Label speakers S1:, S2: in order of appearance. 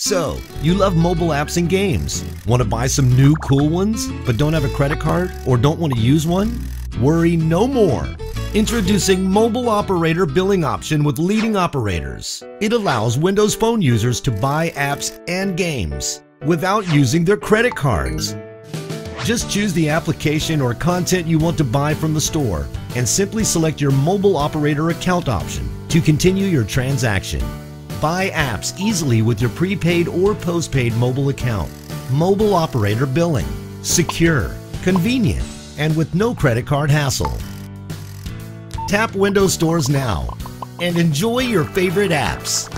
S1: So, you love mobile apps and games. Want to buy some new cool ones, but don't have a credit card or don't want to use one? Worry no more. Introducing Mobile Operator Billing Option with leading operators. It allows Windows Phone users to buy apps and games without using their credit cards. Just choose the application or content you want to buy from the store and simply select your mobile operator account option to continue your transaction. Buy apps easily with your prepaid or postpaid mobile account. Mobile operator billing. Secure, convenient, and with no credit card hassle. Tap Windows Stores now and enjoy your favorite apps.